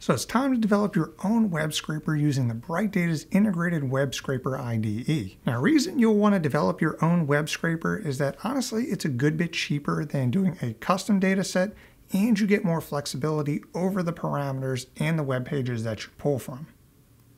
So it's time to develop your own web scraper using the Bright Data's integrated web scraper IDE. Now, reason you'll want to develop your own web scraper is that honestly, it's a good bit cheaper than doing a custom data set and you get more flexibility over the parameters and the web pages that you pull from.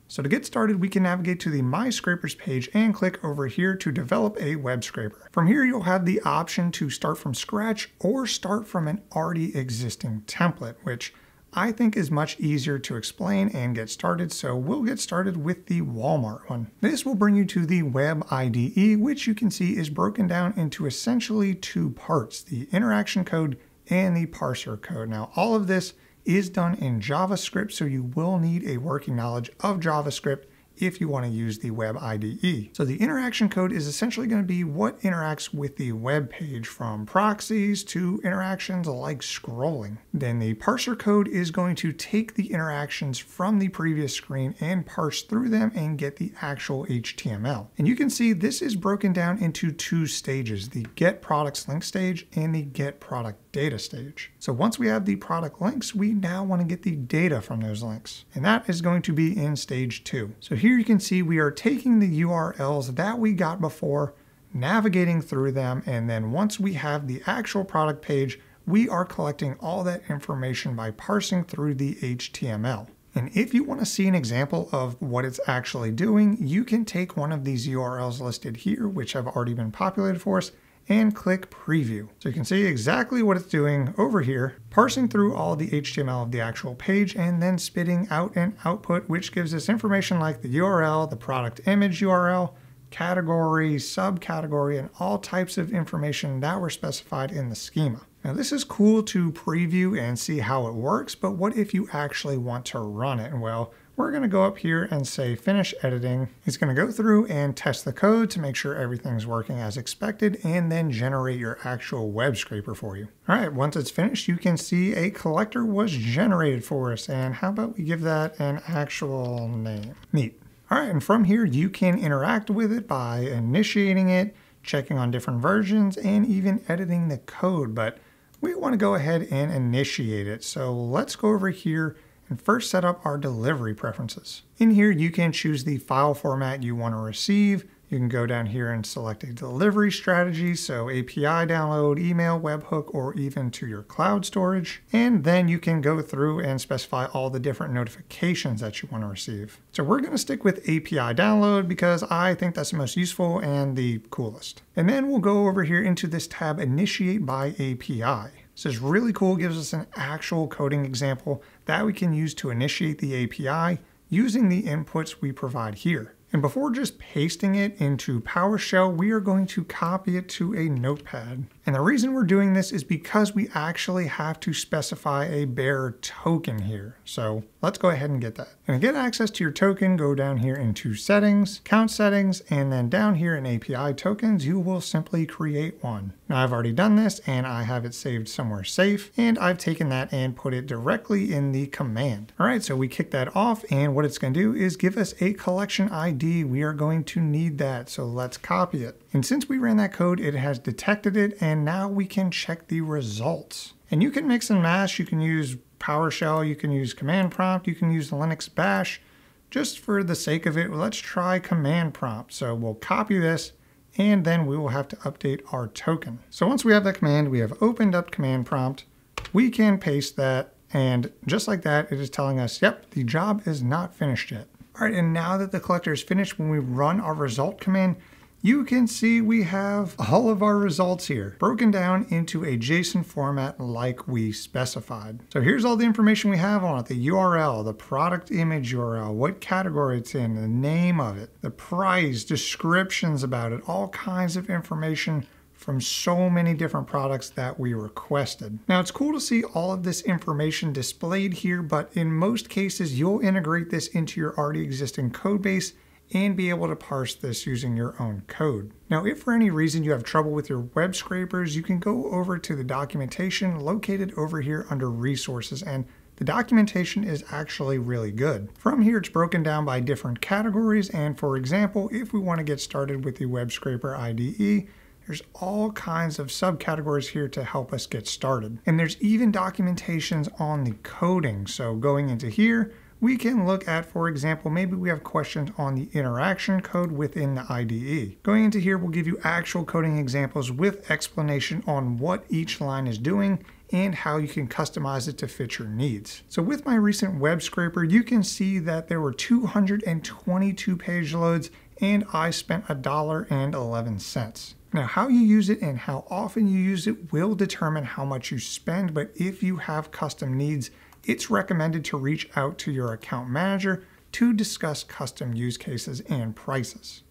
So to get started, we can navigate to the My Scrapers page and click over here to develop a web scraper. From here, you'll have the option to start from scratch or start from an already existing template, which I think is much easier to explain and get started, so we'll get started with the Walmart one. This will bring you to the Web IDE, which you can see is broken down into essentially two parts, the interaction code and the parser code. Now, all of this is done in JavaScript, so you will need a working knowledge of JavaScript if you want to use the web IDE. So the interaction code is essentially going to be what interacts with the web page from proxies to interactions like scrolling. Then the parser code is going to take the interactions from the previous screen and parse through them and get the actual HTML. And you can see this is broken down into two stages, the get products link stage and the get product data stage. So once we have the product links, we now want to get the data from those links. And that is going to be in stage two. So here you can see we are taking the URLs that we got before, navigating through them, and then once we have the actual product page, we are collecting all that information by parsing through the HTML. And if you want to see an example of what it's actually doing, you can take one of these URLs listed here, which have already been populated for us, and click preview. So you can see exactly what it's doing over here, parsing through all the HTML of the actual page and then spitting out an output, which gives us information like the URL, the product image URL, category, subcategory, and all types of information that were specified in the schema. Now this is cool to preview and see how it works, but what if you actually want to run it? Well, we're to go up here and say finish editing. It's to go through and test the code to make sure everything's working as expected and then generate your actual web scraper for you. All right, once it's finished, you can see a collector was generated for us. And how about we give that an actual name? Neat. All right, and from here, you can interact with it by initiating it, checking on different versions, and even editing the code. But we want to go ahead and initiate it. So let's go over here and first set up our delivery preferences. In here, you can choose the file format you want to receive. You can go down here and select a delivery strategy, so API download, email, webhook, or even to your cloud storage. And then you can go through and specify all the different notifications that you want to receive. So we're going to stick with API download because I think that's the most useful and the coolest. And then we'll go over here into this tab, initiate by API. This is really cool, it gives us an actual coding example that we can use to initiate the API using the inputs we provide here. And before just pasting it into PowerShell, we are going to copy it to a notepad. And the reason we're doing this is because we actually have to specify a bearer token here. So let's go ahead and get that. And to get access to your token, go down here into settings, count settings, and then down here in API tokens, you will simply create one. Now I've already done this and I have it saved somewhere safe and I've taken that and put it directly in the command. All right, so we kick that off and what it's gonna do is give us a collection ID. We are going to need that, so let's copy it. And since we ran that code, it has detected it and now we can check the results. And you can mix and match, you can use PowerShell, you can use command prompt, you can use Linux bash. Just for the sake of it, let's try command prompt. So we'll copy this and then we will have to update our token. So once we have that command, we have opened up command prompt, we can paste that and just like that, it is telling us, yep, the job is not finished yet. All right, and now that the collector is finished, when we run our result command, you can see we have all of our results here broken down into a JSON format like we specified. So here's all the information we have on it, the URL, the product image URL, what category it's in, the name of it, the price, descriptions about it, all kinds of information from so many different products that we requested. Now it's cool to see all of this information displayed here, but in most cases you'll integrate this into your already existing code base and be able to parse this using your own code. Now, if for any reason you have trouble with your web scrapers, you can go over to the documentation located over here under resources and the documentation is actually really good. From here, it's broken down by different categories. And for example, if we want to get started with the web scraper IDE, There's all kinds of subcategories here to help us get started. And there's even documentations on the coding. So going into here, we can look at, for example, maybe we have questions on the interaction code within the IDE. Going into here, we'll give you actual coding examples with explanation on what each line is doing and how you can customize it to fit your needs. So with my recent web scraper, you can see that there were 222 page loads and I spent a dollar and 11 cents. Now, how you use it and how often you use it will determine how much you spend, but if you have custom needs, it's recommended to reach out to your account manager to discuss custom use cases and prices.